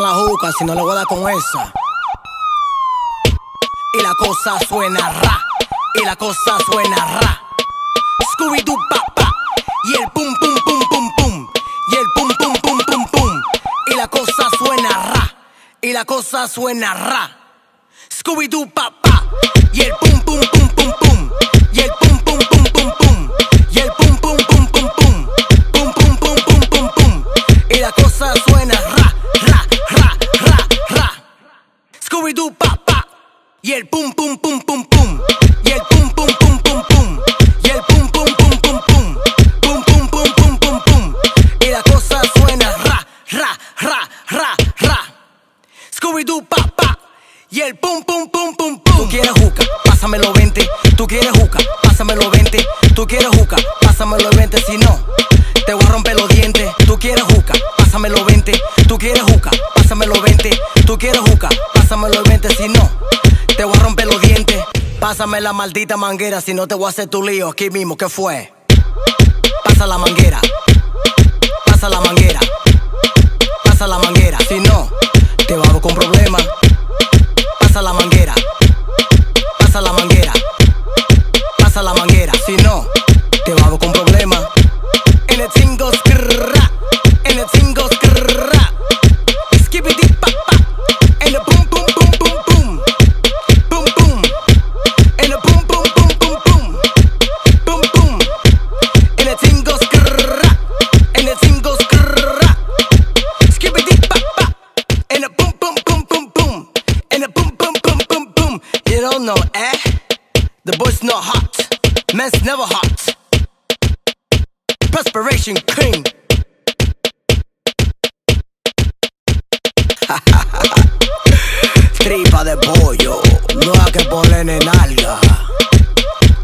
La juca, si no le voy a dar con esa. Y la cosa suena ra, y la cosa suena ra. Scooby-Doo pa y el pum pum pum pum pum, y el pum pum pum pum pum. Y la cosa suena ra, y la cosa suena ra. Scooby-Doo pa y el pum pum pum pum pum, y el pum pum pum pum pum, y el pum pum pum pum pum, pum pum pum pum pum pum. Y la cosa suena Scooby-Doo pa y el pum pum pum pum pum, y el pum pum pum pum pum, y el pum pum pum pum pum, pum pum pum pum pum pum. Y la cosa suena ra, ra, ra, ra, ra. Scooby-Doo pa y el pum pum pum pum pum. Tú quieres juca, pásamelo 20. Tú quieres juca, pásamelo 20. Tú quieres juca, pásamelo 20. Si no, pásamelo 20. Tú quieres juca, pásamelo 20. Tú quieres juca, pásamelo 20. Si no, te voy a romper los dientes. Pásame la maldita manguera, si no te voy a hacer tu lío aquí mismo. ¿Qué fue? Pasa la manguera. Pasa la manguera. Pasa la manguera. Si no, te vamos con problemas. Don't know, eh? The boy's not hot. Man's never hot. Perspiration cream. Tripa de pollo, no hay que ponerle nalga.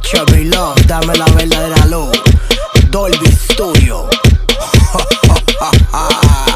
Chubby Love, dame la verdadera luz. Dolby Studio.